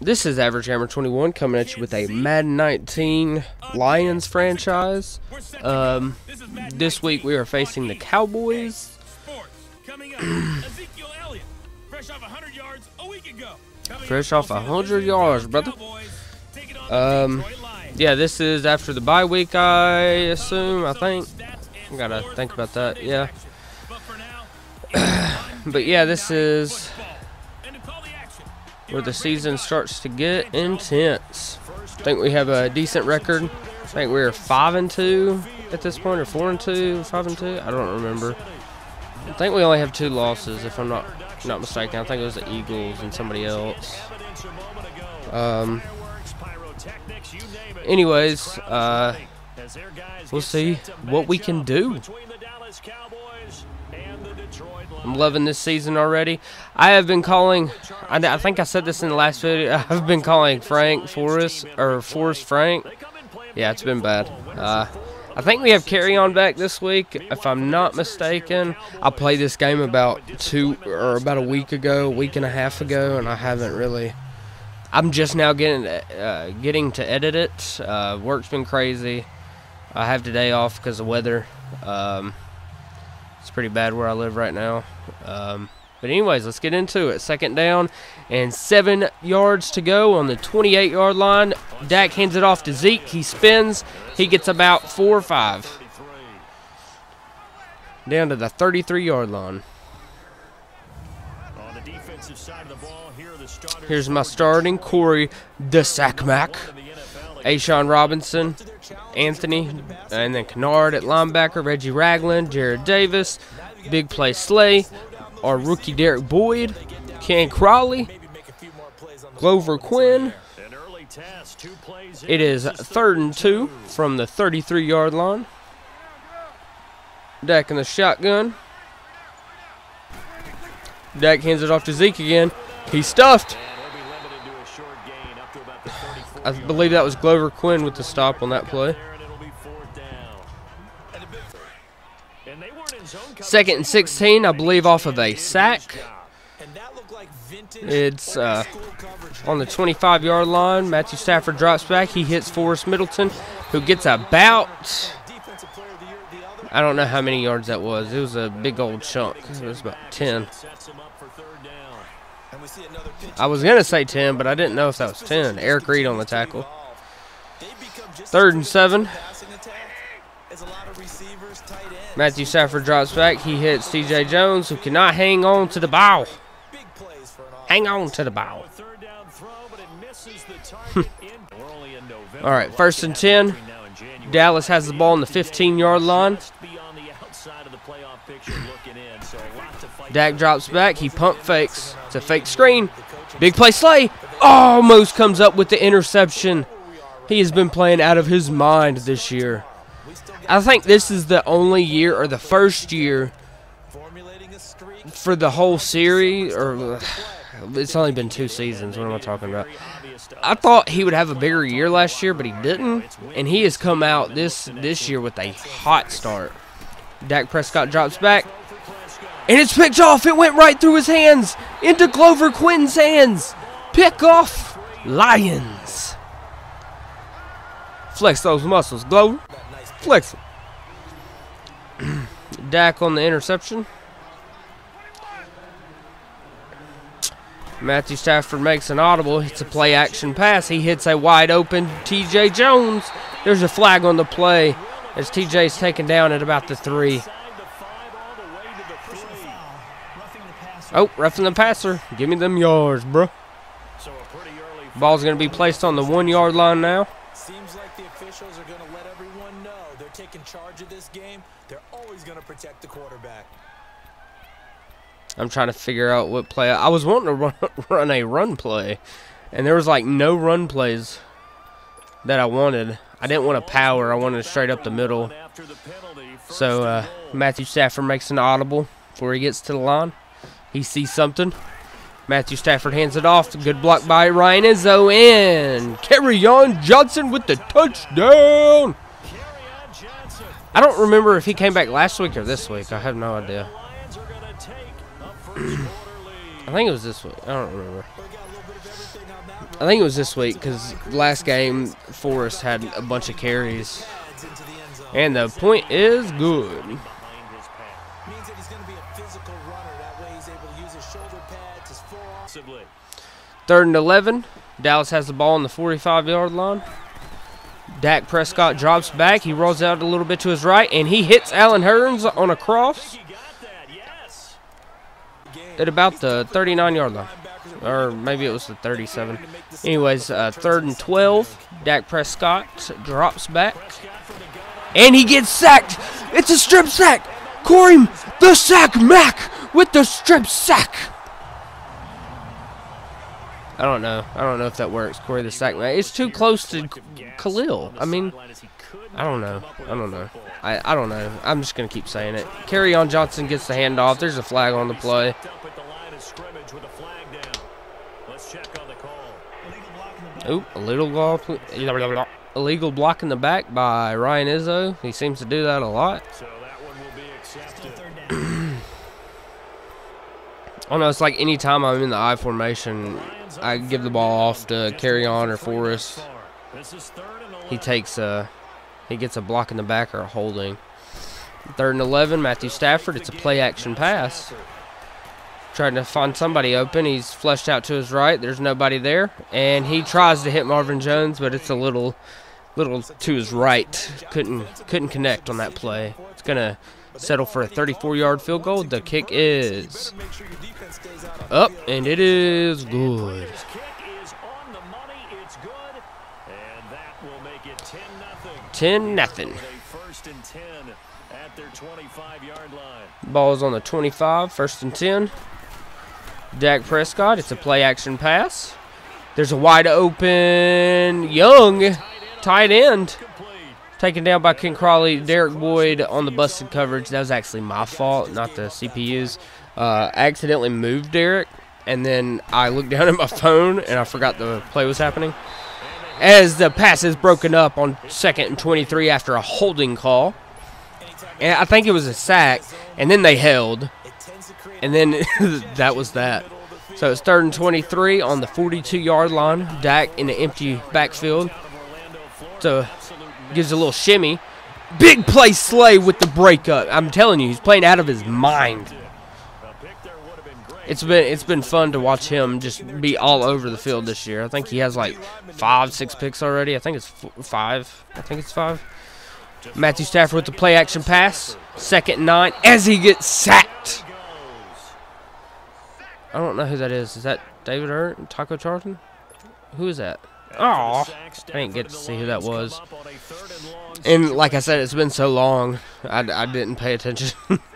This is Average Hammer 21 coming at you with a Madden 19 Lions franchise. Um, this week we are facing the Cowboys. Fresh off 100 yards, brother. Um, yeah, this is after the bye week, I assume. I think. I gotta think about that. Yeah. but yeah, this is where the season starts to get intense. I think we have a decent record. I think we're five and two at this point, or four and two, five and two. I don't remember. I think we only have two losses, if I'm not not mistaken. I think it was the Eagles and somebody else. Um. Anyways, uh, we'll see what we can do. I'm loving this season already. I have been calling, I, I, think I said this in the last video, I've been calling Frank Forrest, or Forrest Frank. Yeah, it's been bad. Uh, I think we have Kerryon back this week, if I'm not mistaken. I played this game about two, or about a week ago, a week and a half ago, and I haven't really... I'm just now getting uh, getting to edit it. Uh, work's been crazy. I have today off because of weather. Um, it's pretty bad where I live right now. Um, but anyways, let's get into it. Second down and seven yards to go on the 28-yard line. Dak hands it off to Zeke. He spins. He gets about four or five. Down to the 33-yard line. Here's my starting Corey DeSacmac. A'Shawn Robinson, Anthony, and then Kennard at linebacker, Reggie Ragland, Jarrad Davis, Big Play Slay, our rookie Derek Boyd, Ken Crawley, Glover Quin. It is third and two from the 33 yard line. Dak in the shotgun. Dak hands it off to Zeke again. He's stuffed. I believe that was Glover Quin with the stop on that play. Second and 16, I believe, off of a sack. It's uh, on the 25-yard line. Matthew Stafford drops back. He hits Forrest Middleton, who gets about... I don't know how many yards that was. It was a big old chunk. It was about 10. I was going to say 10, but I didn't know if that was 10. Eric Reed on the tackle. Third and seven. Matthew Stafford drops back. He hits TJ Jones, who cannot hang on to the ball. Hang on to the ball. Hmm. All right, first and 10. Dallas has the ball on the 15-yard line. Dak drops back. He pump fakes. It's a fake screen. Big play Slay. Almost comes up with the interception. He has been playing out of his mind this year. I think this is the only year or the first year for the whole series or it's only been two seasons what am I talking about I thought he would have a bigger year last year but he didn't and he has come out this this year with a hot start Dak Prescott drops back and it's picked off. It went right through his hands into Glover Quin's hands. Pick off Lions. Flex those muscles, Glover. Flex. Dak on the interception. Matthew Stafford makes an audible. It's a play action pass. He hits a wide open TJ Jones. There's a flag on the play as TJ's taken down at about the three. Oh, roughing the passer. Give me them yards, bro. Ball's going to be placed on the one-yard line now. Seems like the officials are going to let everyone know they're taking charge of this game. They're always going to protect the quarterback. I'm trying to figure out what play. I was wanting to run, run a run play, and there was like no run plays that I wanted. I didn't want a power. I wanted straight up the middle. So uh, Matthew Stafford makes an audible before he gets to the line. He sees something. Matthew Stafford hands it off. Good block by Ryan Izzo. And Kerryon Johnson with the touchdown. I don't remember if he came back last week or this week. I have no idea. I think it was this week. I don't remember. I think it was this week because last game Forrest had a bunch of carries, and the point is good. Third and 11. Dallas has the ball on the 45 yard line. Dak Prescott drops back. He rolls out a little bit to his right, and he hits Allen Hurns on a cross at about the 39 yard line. Or maybe it was the 37. Anyways, uh, third and 12. Dak Prescott drops back. And he gets sacked. It's a strip sack. Corey, the sack Mac with the strip sack. I don't know. I don't know if that works. Corey the sack man. It's too close to Khalil. I mean, I don't know. I don't know. I, I don't know. I'm just going to keep saying it. Kerryon Johnson gets the handoff. There's a flag on the play. Oop, illegal ball, illegal block in the back by Ryan Izzo. He seems to do that a lot. I don't. It's like anytime I'm in the I formation, I give the ball off to Kerryon or Forrest. He takes a, he gets a block in the back or a holding. Third and 11, Matthew Stafford. It's a play action pass. Trying to find somebody open. He's flushed out to his right. There's nobody there. And he tries to hit Marvin Jones, but it's a little little to his right. Couldn't couldn't connect on that play. It's gonna settle for a 34 yard field goal. The kick is up and it is good. 10 nothing. Ball's on the 25, first and 10. Dak Prescott, it's a play action pass. There's a wide open Young tight end. Taken down by Ken Crawley. Derek Boyd on the busted coverage. That was actually my fault, not the CPU's. Uh, accidentally moved Derek, and then I looked down at my phone and I forgot the play was happening. As the pass is broken up on second and 23 after a holding call. And I think it was a sack, and then they held. And then that was that. So it's third and 23 on the 42 yard line. Dak in the empty backfield. So gives a little shimmy. Big play Slay with the breakup. I'm telling you, he's playing out of his mind. It's been it's been fun to watch him just be all over the field this year. I think he has like five, six picks already. I think it's five. I think it's five. Matthew Stafford with the play action pass. Second nine as he gets sacked. I don't know who that is. Is that David Hurt? Taco Charlton? Who is that? Oh, I didn't get to see who that was. And like I said, it's been so long, I, I didn't pay attention.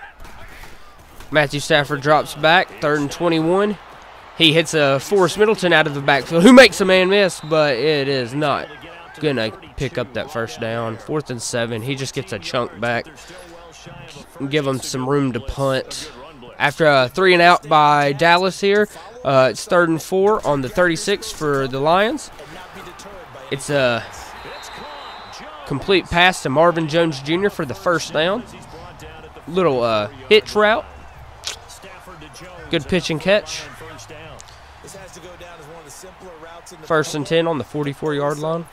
Matthew Stafford drops back, third and 21. He hits a Forrest Middleton out of the backfield, who makes a man miss, but it is not going to pick up that first down. Fourth and seven. He just gets a chunk back. Give him some room to punt. After a three and out by Dallas here, uh, it's third and four on the 36 for the Lions. It's a complete pass to Marvin Jones Jr. for the first down. Little uh, hitch route. Good pitch and catch. First and 10 on the 44 yard line.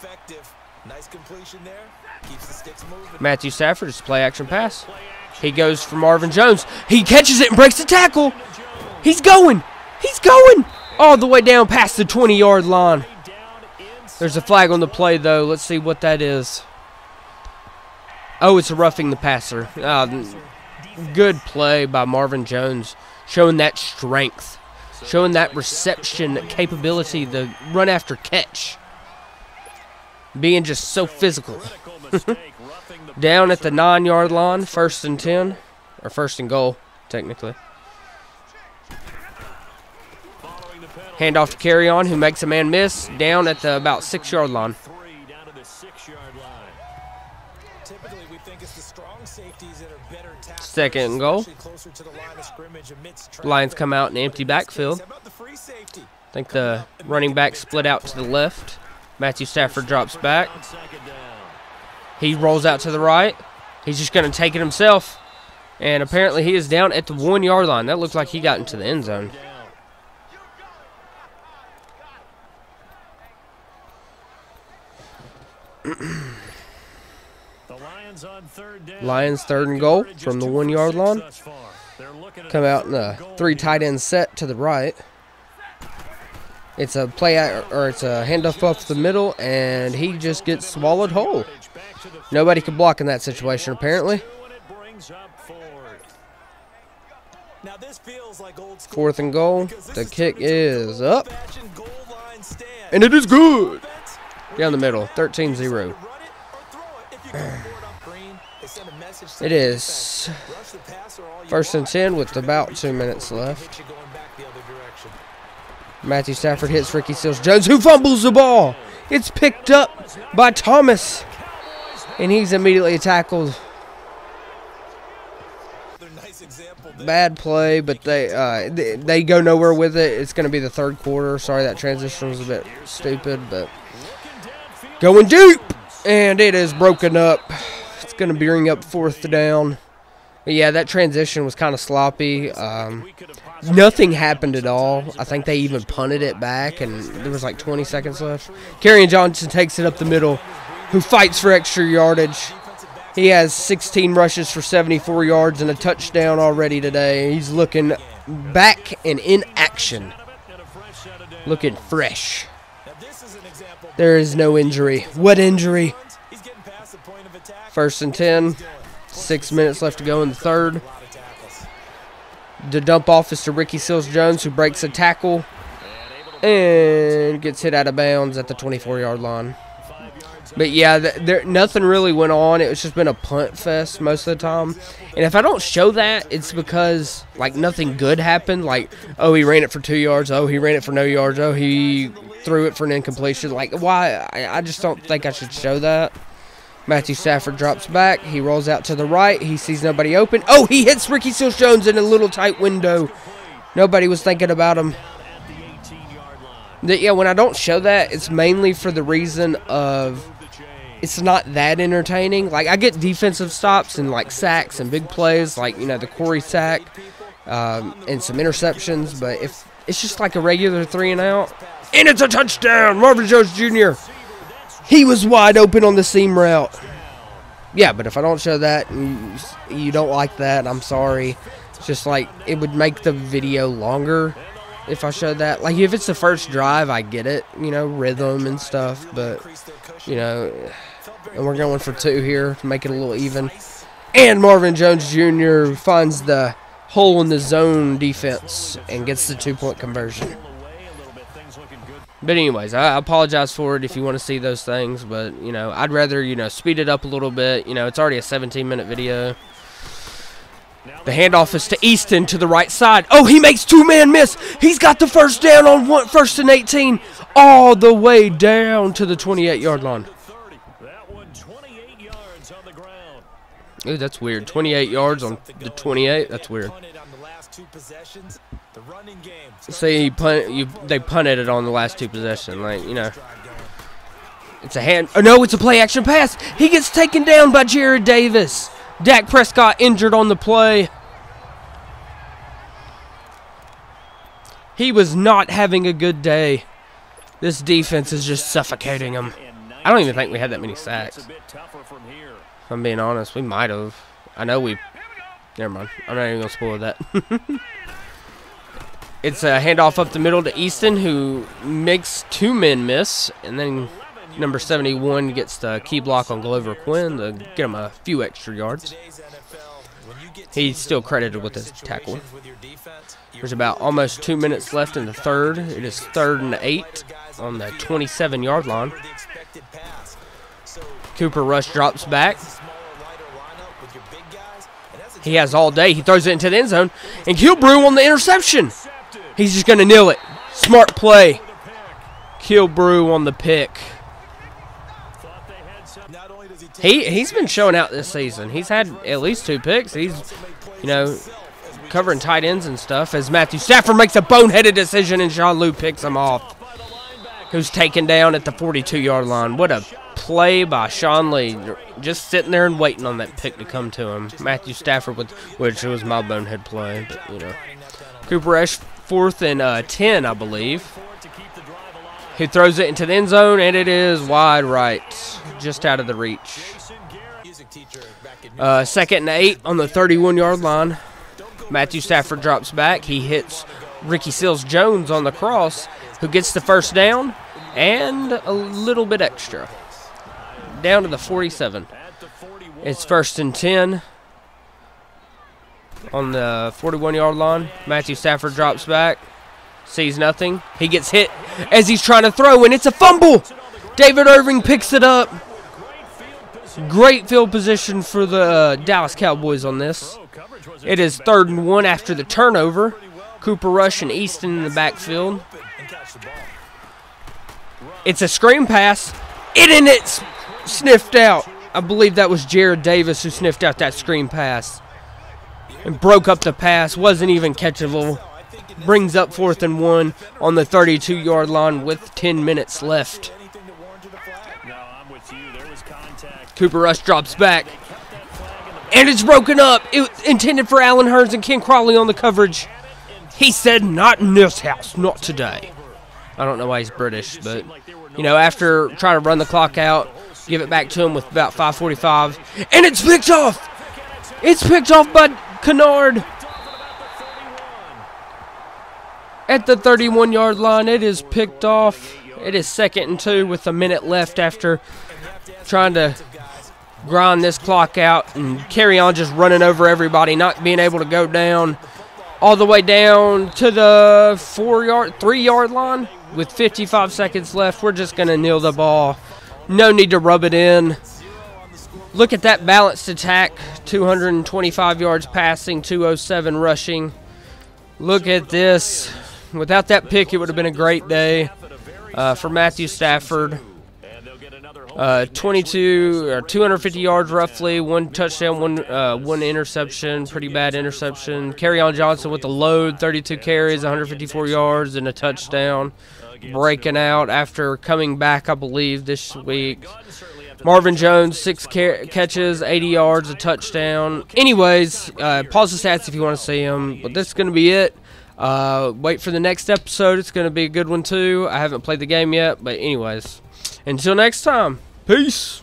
Matthew Stafford is play action pass. He goes for Marvin Jones. He catches it and breaks the tackle. He's going. He's going all the way down past the 20 yard line. There's a flag on the play, though. Let's see what that is. Oh, it's a roughing the passer. Uh, good play by Marvin Jones, showing that strength, showing that reception capability, the run after catch, being just so physical. Down at the nine yard line, first and 10, or first and goal, technically. Handoff to Kerryon, who makes a man miss down at the about six yard line. Second and goal. Lions come out in empty backfield. I think the running back split out to the left. Matthew Stafford drops back. He rolls out to the right. He's just going to take it himself. And apparently he is down at the one yard line. That looks like he got into the end zone. Lions third and goal from the one yard line. Come out in a three tight end set to the right. It's a play or it's a handoff up the middle, and he just gets swallowed whole. Nobody could block in that situation, apparently. Fourth and goal. The kick is up. And it is good. Down the middle. 13 0. It is first and 10 with about two minutes left. Matthew Stafford hits Ricky Seals Jones, who fumbles the ball. It's picked up by Thomas, and he's immediately tackled. Bad play, but they uh, they, they go nowhere with it. It's going to be the third quarter. Sorry, that transition was a bit stupid, but going deep, and it is broken up. Going to bring up fourth down. But yeah, that transition was kind of sloppy. Um, nothing happened at all. I think they even punted it back, and there was like 20 seconds left. Kerryon Johnson takes it up the middle, who fights for extra yardage. He has 16 rushes for 74 yards and a touchdown already today. He's looking back and in action. Looking fresh. There is no injury. What injury? First and 10. Six minutes left to go in the third. The dump off is to Ricky Seals Jones, who breaks a tackle and gets hit out of bounds at the 24 yard line. But yeah, there nothing really went on. It was just been a punt fest most of the time. And if I don't show that, it's because like nothing good happened. Like oh, he ran it for two yards. Oh, he ran it for no yards. Oh, he threw it for an incompletion. Like why? I, I just don't think I should show that. Matthew Stafford drops back. He rolls out to the right. He sees nobody open. Oh, he hits Ricky Seals Jones in a little tight window. Nobody was thinking about him. yeah, when I don't show that, it's mainly for the reason of it's not that entertaining. Like I get defensive stops and like sacks and big plays, like you know the Corey sack um, and some interceptions. But if it's just like a regular three and out, and it's a touchdown, Marvin Jones Jr. He was wide open on the seam route. Yeah, but if I don't show that and you don't like that, I'm sorry. It's just like it would make the video longer if I showed that. Like if it's the first drive, I get it, you know, rhythm and stuff, but you know, and we're going for two here to make it a little even. And Marvin Jones Jr. finds the hole in the zone defense and gets the two-point conversion. But anyways, I apologize for it if you want to see those things, but you know, I'd rather, you know, speed it up a little bit. You know, it's already a 17 minute video. The handoff is to Easton to the right side. Oh, he makes two-man miss. He's got the first down on one, first and 18 all the way down to the 28-yard line. Ooh, that's weird. 28 yards on the 28. That's weird. Say punt, you they punted it on the last two possessions, like you know. It's a hand. Oh no, it's a play action pass. He gets taken down by Jarrad Davis. Dak Prescott injured on the play. He was not having a good day. This defense is just suffocating him. I don't even think we had that many sacks. If I'm being honest, we might have. I know we. Never mind. I'm not even gonna spoil that. It's a handoff up the middle to Easton, who makes two men miss, and then number 71 gets the key block on Glover Quin to get him a few extra yards. He's still credited with his tackle. There's about almost two minutes left in the third. It is third and eight on the 27-yard line. Cooper Rush drops back. He has all day. He throws it into the end zone. And Killebrew on the interception. He's just going to kneel it. Smart play. Killebrew on the pick. He he's been showing out this season. He's had at least two picks. He's you know covering tight ends and stuff as Matthew Stafford makes a boneheaded decision and Sean Lee picks him off. Who's taken down at the 42-yard line. What a play by Sean Lee. Just sitting there and waiting on that pick to come to him. Matthew Stafford with which was my bonehead play, but you know. Cooper Rush fourth and uh, 10, I believe. He throws it into the end zone, and it is wide right, just out of the reach. Uh, second and eight on the 31 yard line. Matthew Stafford drops back. He hits Ricky Seals Jones on the cross, who gets the first down and a little bit extra. Down to the 47. It's first and 10 on the 41 yard line. Matthew Stafford drops back, sees nothing. He gets hit as he's trying to throw, and it's a fumble. David Irving picks it up. Great field position for the uh, Dallas Cowboys on this. It is third and one after the turnover. Cooper Rush and Easton in the backfield. It's a screen pass. It and it's sniffed out. I believe that was Jarrad Davis who sniffed out that screen pass and broke up the pass. Wasn't even catchable. Brings up fourth and one on the 32 yard line with 10 minutes left. Cooper Rush drops back. And it's broken up. It intended for Allen Hurns and Ken Crawley on the coverage. He said, not in this house, not today. I don't know why he's British, but, you know, after trying to run the clock out, give it back to him with about 5.45. And it's picked off! It's picked off by Kennard. At the 31 yard line, it is picked off. It is second and two with a minute left after trying to grind this clock out and Kerryon just running over everybody, not being able to go down all the way down to the four yard, three yard line with 55 seconds left. We're just going to kneel the ball. No need to rub it in. Look at that balanced attack 225 yards passing, 207 rushing. Look at this. Without that pick, it would have been a great day uh, for Matthew Stafford. Uh, 22 or 250 yards roughly, one touchdown, one uh, one interception, pretty bad interception. Kerryon Johnson with the load, 32 carries, 154 yards, and a touchdown. Breaking out after coming back, I believe, this week. Marvin Jones, six ca- catches, 80 yards, a touchdown. Anyways, uh, pause the stats if you want to see them. But this is going to be it. Uh, wait for the next episode. It's going to be a good one, too. I haven't played the game yet. But, anyways, until next time, peace.